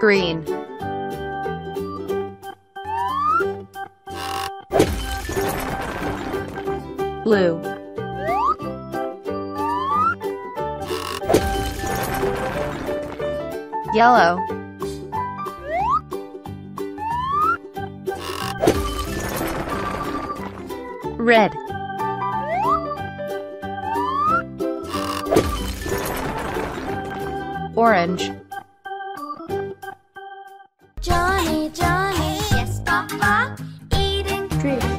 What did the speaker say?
Green. Blue. Yellow. Red. Orange. Johnny, Johnny, yes, Papa. Eating Tree.